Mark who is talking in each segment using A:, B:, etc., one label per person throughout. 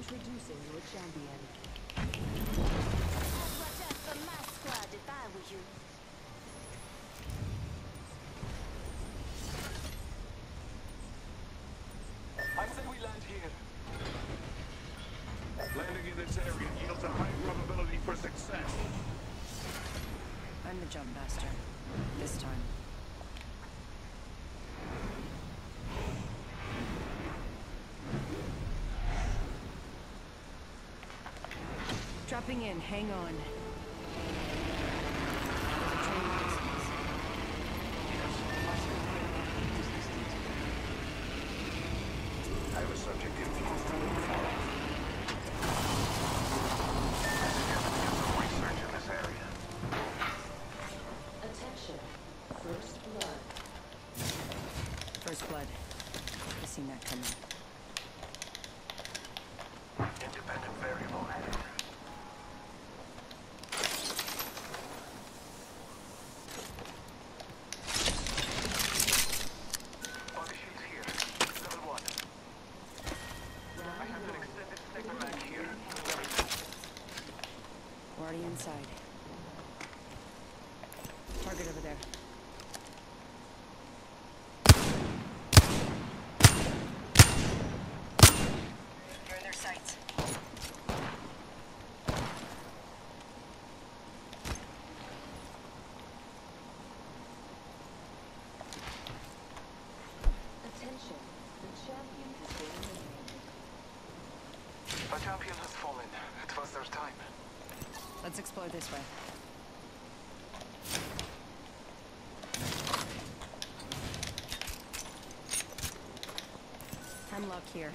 A: Introducing your champion.
B: I'd squad if I were you.
C: dropping in. Hang on. Already inside. Target over there. Let's explore this way. Hemlock here.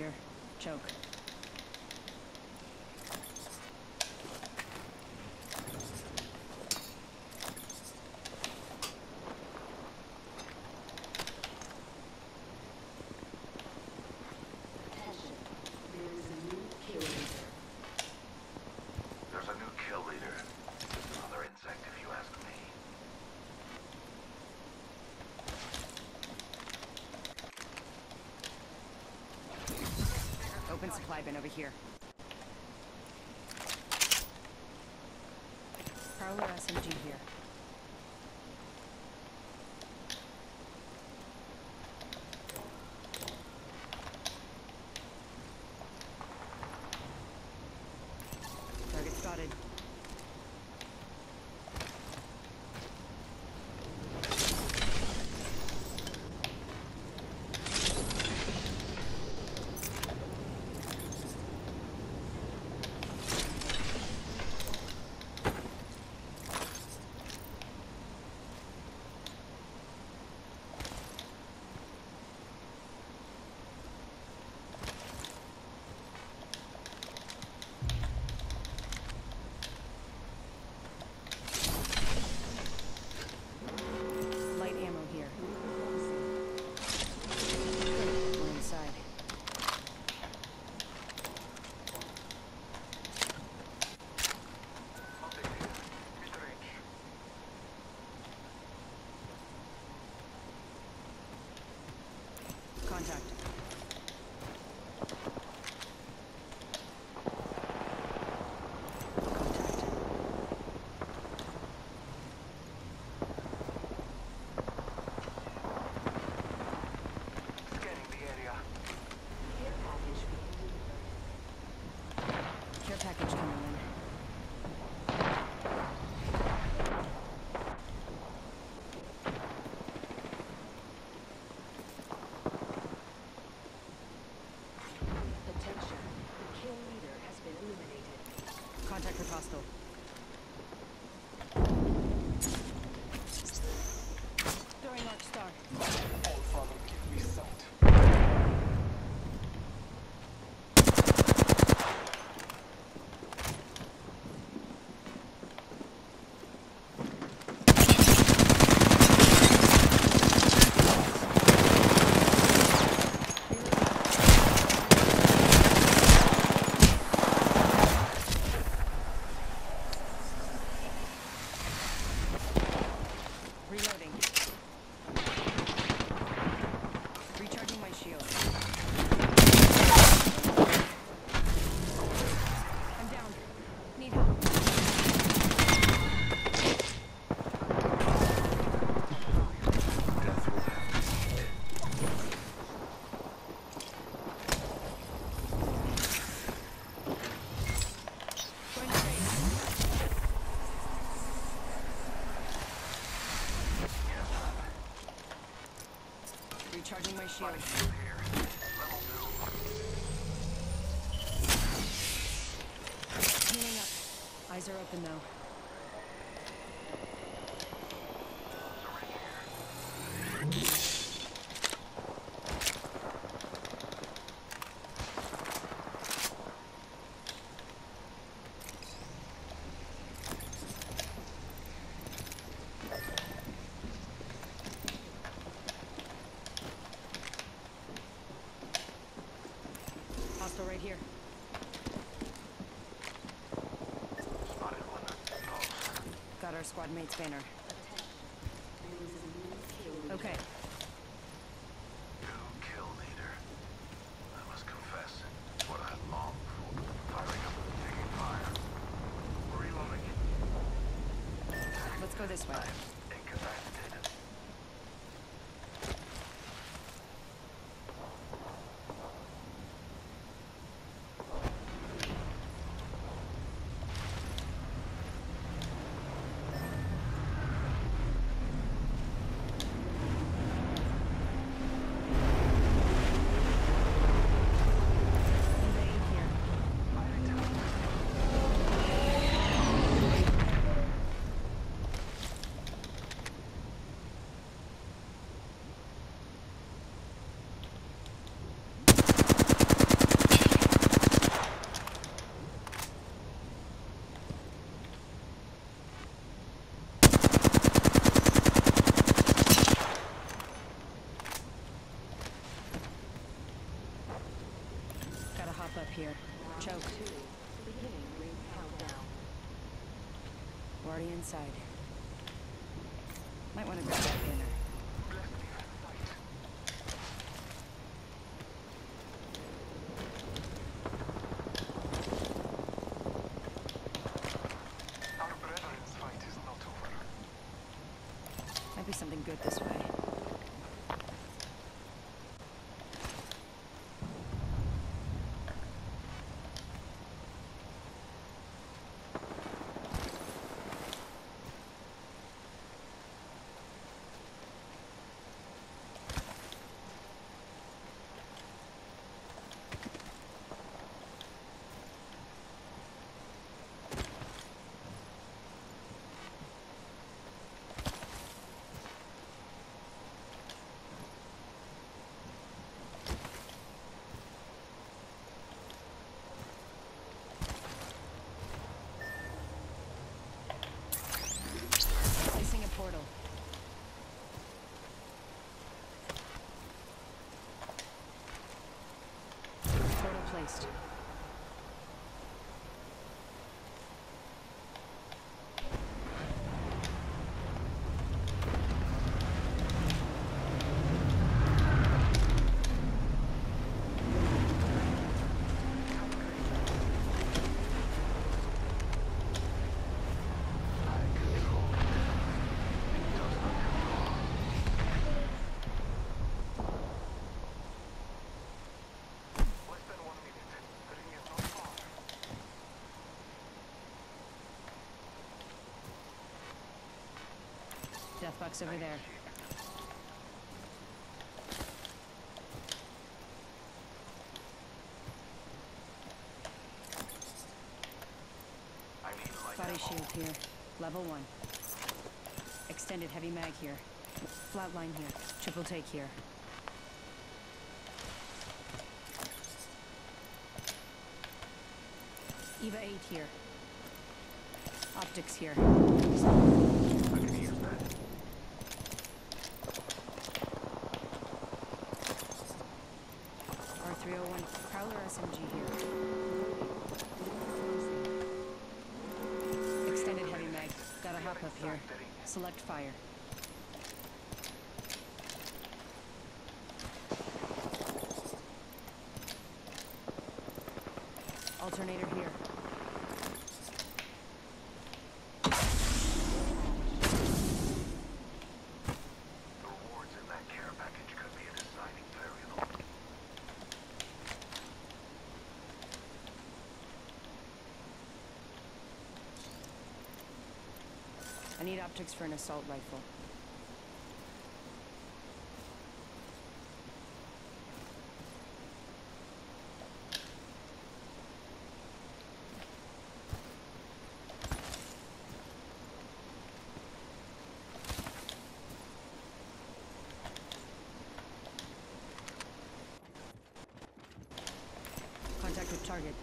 D: here.
C: Choke. supply bin over here. Prowler SMG here.
B: contact. Shield. Healing up. Eyes are open though.
C: Syringe here.
B: Hostile right here.
C: Spotted one. Close.
B: Got our squad mate's banner. Okay,
C: Two kill leader. I must confess, it's what I long for. Firing up, taking fire. Reloading.
B: let's go this way.
C: Incapacitated.
B: Invade here. Gotta hop up here. Choke.
A: Two. Beginning ring countdown.
B: We're already inside. Might want to grab that banner.
C: Our brethren's fight is not over.
B: Might be something good this way. Placed. Death over there. Body shield here. Level one. Extended heavy mag here. Flatline here. Triple take here. Eva 8 here. Optics here.
C: I can use that.
B: R301 Prowler SMG here. Extended heavy mag. Gotta hop up here. Select fire. Alternator here. Optics for an assault rifle.
C: Contact with target.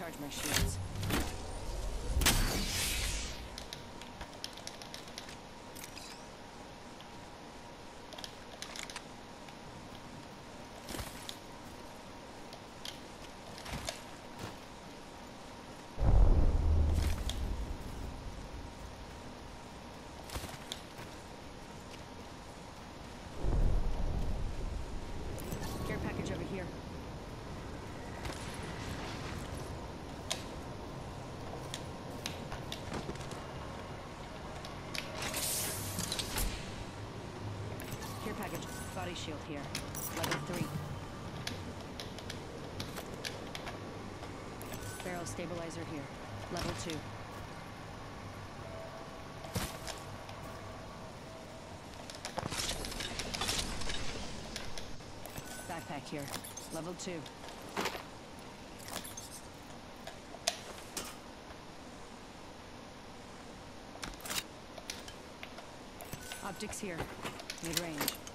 C: recharge my shields. body shield here. Level 3. Barrel stabilizer here. Level 2. Backpack here. Level 2. Optics here. Mid-range.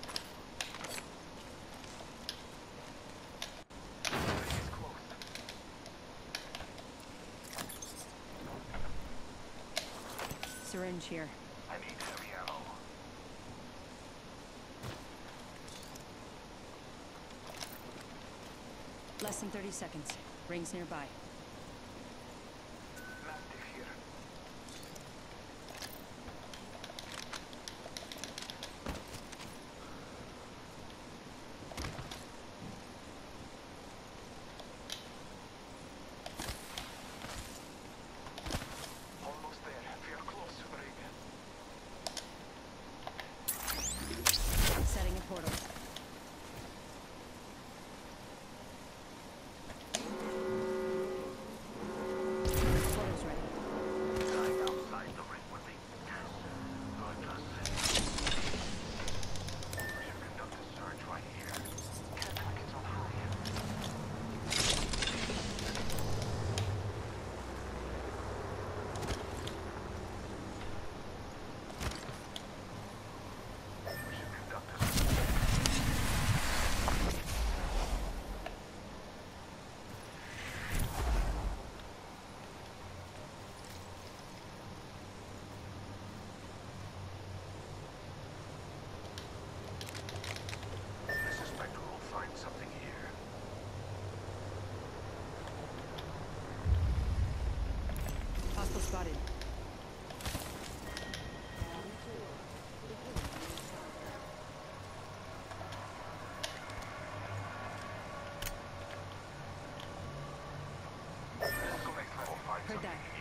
C: syringe here.
D: I need heavy ammo.
C: Less than 30 seconds. Rings nearby. Heard that.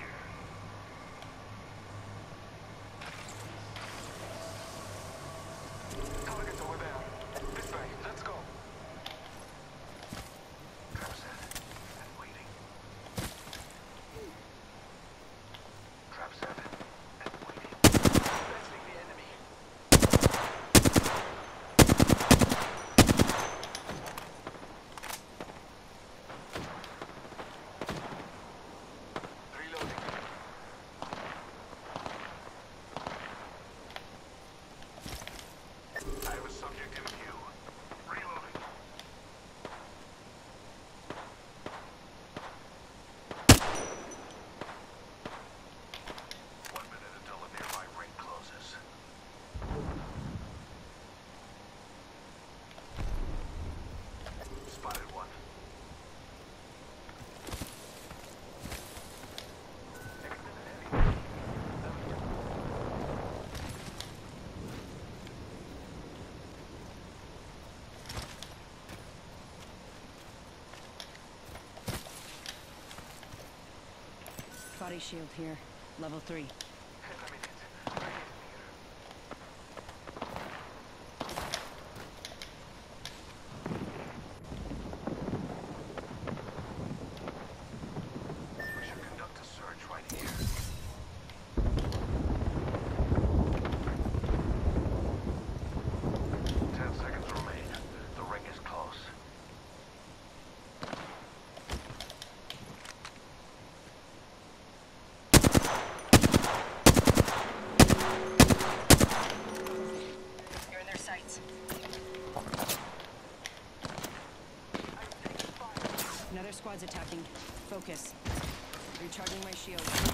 C: body shield here. Level 3. focus. Recharging my shield.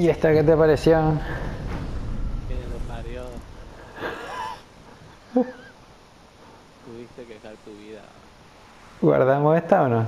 E: ¿Y esta qué te pareció?
F: Que lo parió. Tuviste que dejar tu vida.
E: ¿Guardamos esta o no?